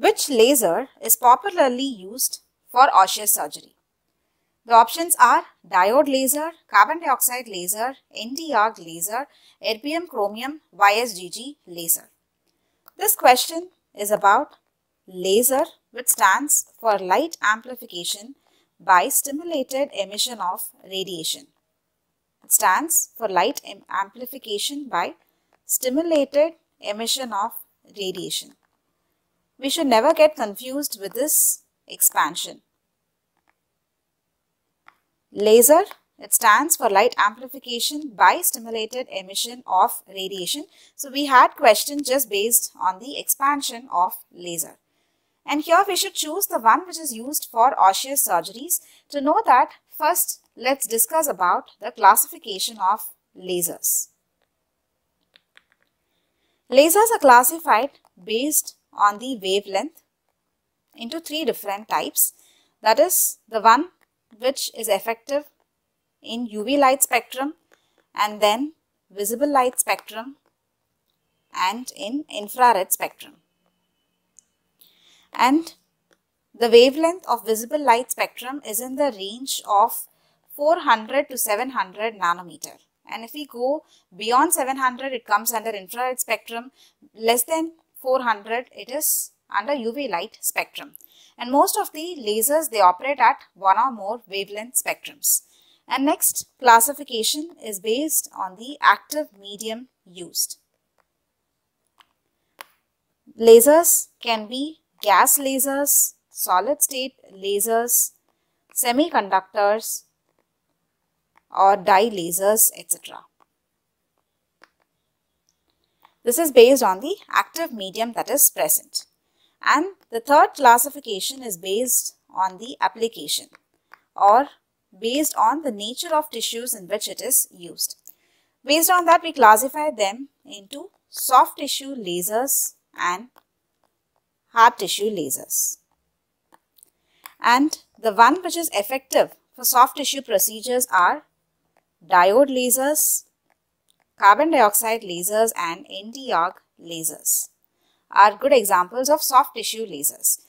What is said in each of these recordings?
Which laser is popularly used for osseous surgery? The options are diode laser, carbon dioxide laser, Nd:YAG laser, erbium chromium YSGG laser. This question is about laser which stands for light amplification by stimulated emission of radiation. It stands for light amplification by stimulated emission of radiation. We should never get confused with this expansion. Laser, it stands for light amplification by stimulated emission of radiation. So we had question just based on the expansion of laser. And here we should choose the one which is used for osseous surgeries. To know that, first let's discuss about the classification of lasers. Lasers are classified based on the wavelength into three different types. That is the one which is effective in UV light spectrum and then visible light spectrum and in infrared spectrum. And the wavelength of visible light spectrum is in the range of 400 to 700 nanometer. And if we go beyond 700, it comes under infrared spectrum. Less than 400, it is under UV light spectrum. And most of the lasers, they operate at one or more wavelength spectrums. And next classification is based on the active medium used. Lasers can be gas lasers, solid state lasers, semiconductors or dye lasers etc. This is based on the active medium that is present. And the third classification is based on the application or based on the nature of tissues in which it is used. Based on that, we classify them into soft tissue lasers and hard tissue lasers. And the one which is effective for soft tissue procedures are diode lasers, carbon dioxide lasers and Nd:YAG lasers are good examples of soft tissue lasers.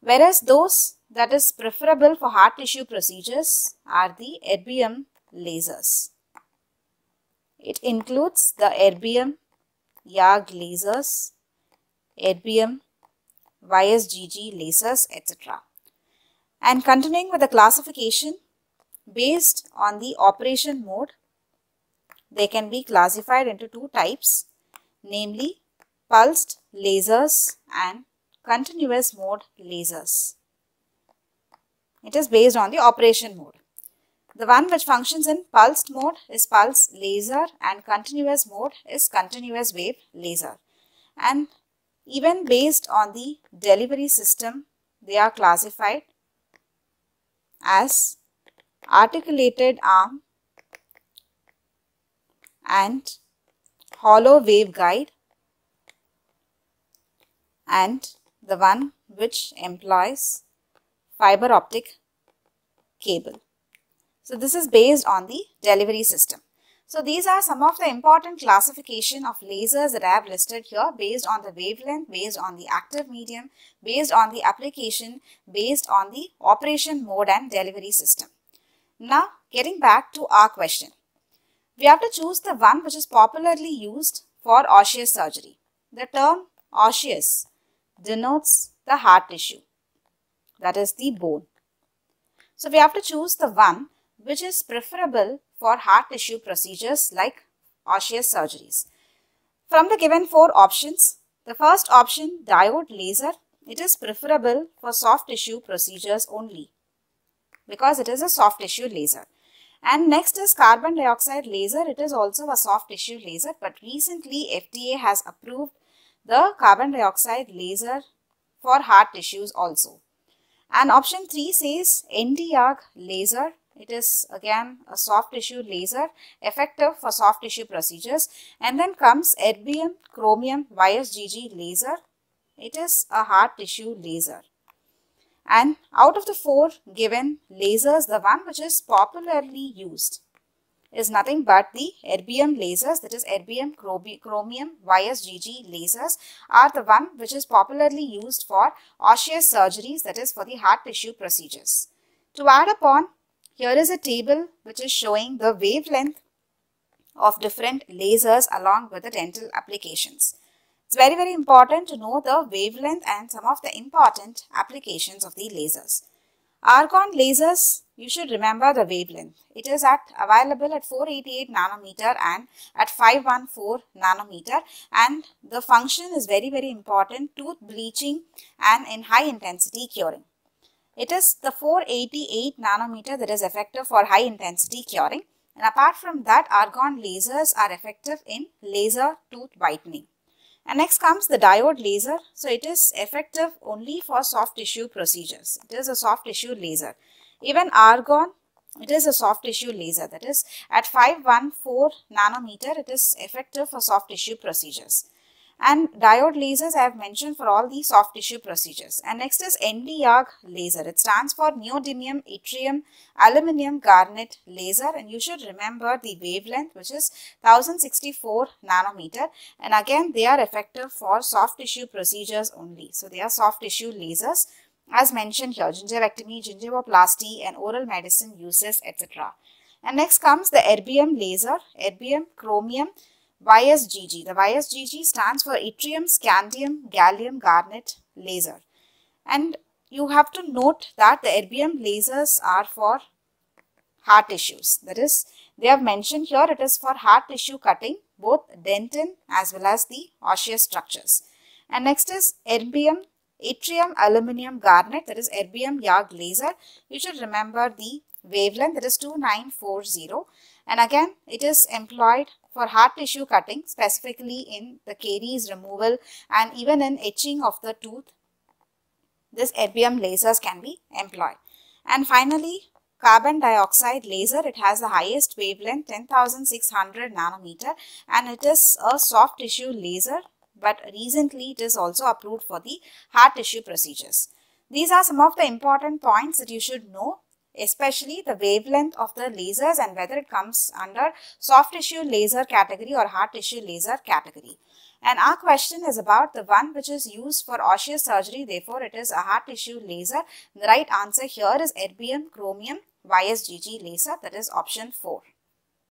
Whereas those that is preferable for hard tissue procedures are the erbium lasers. It includes the erbium YAG lasers, erbium YSGG lasers, etc. And continuing with the classification, based on the operation mode, they can be classified into two types, namely pulsed lasers and continuous mode lasers. It is based on the operation mode. The one which functions in pulsed mode is pulse laser and continuous mode is continuous wave laser. And even based on the delivery system, they are classified as articulated arm and hollow waveguide and the one which employs fiber optic cable. So this is based on the delivery system. So these are some of the important classification of lasers that I have listed here based on the wavelength, based on the active medium, based on the application, based on the operation mode and delivery system. Now getting back to our question. We have to choose the one which is popularly used for osseous surgery. The term osseous denotes the hard tissue, that is the bone. So we have to choose the one which is preferable for hard tissue procedures like osseous surgeries. From the given four options, the first option diode laser, it is preferable for soft tissue procedures only because it is a soft tissue laser. And next is carbon dioxide laser. It is also a soft tissue laser but recently FDA has approved the carbon dioxide laser for hard tissues also. And option 3 says Nd:YAG laser. It is again a soft tissue laser effective for soft tissue procedures. And then comes erbium chromium YSGG laser. It is a hard tissue laser. And out of the four given lasers, the one which is popularly used is nothing but the erbium lasers that is erbium chromium YSGG lasers are the one which is popularly used for osseous surgeries that is for the hard tissue procedures. To add upon here is a table which is showing the wavelength of different lasers along with the dental applications. It's very very important to know the wavelength and some of the important applications of the lasers. Argon lasers, you should remember the wavelength. It is at available at 488 nanometer and at 514 nanometer and the function is very very important tooth bleaching and in high intensity curing. It is the 488 nanometer that is effective for high intensity curing and apart from that argon lasers are effective in laser tooth whitening. And next comes the diode laser. So it is effective only for soft tissue procedures. It is a soft tissue laser. Even argon, it is a soft tissue laser. That is at 514 nanometer, it is effective for soft tissue procedures. And diode lasers I have mentioned for all the soft tissue procedures. And next is Nd:YAG laser. It stands for neodymium yttrium aluminum garnet laser. And you should remember the wavelength which is 1064 nanometer. And again they are effective for soft tissue procedures only. So they are soft tissue lasers as mentioned here gingivectomy, gingivoplasty and oral medicine uses etc. And next comes the erbium laser, erbium chromium YSGG. The YSGG stands for yttrium, scandium, gallium, garnet laser. And you have to note that the erbium lasers are for hard tissues. That is, they have mentioned here it is for hard tissue cutting, both dentin as well as the osseous structures. And next is erbium, yttrium, aluminum, garnet, that is erbium YAG laser. You should remember the wavelength that is 2940 and again it is employed for hard tissue cutting, specifically in the caries removal and even in etching of the tooth. This erbium lasers can be employed. And finally, carbon dioxide laser, it has the highest wavelength 10,600 nanometer and it is a soft tissue laser but recently it is also approved for the hard tissue procedures. These are some of the important points that you should know especially the wavelength of the lasers and whether it comes under soft tissue laser category or hard tissue laser category. And our question is about the one which is used for osseous surgery, therefore it is a hard tissue laser. The right answer here is erbium chromium YSGG laser that is option 4.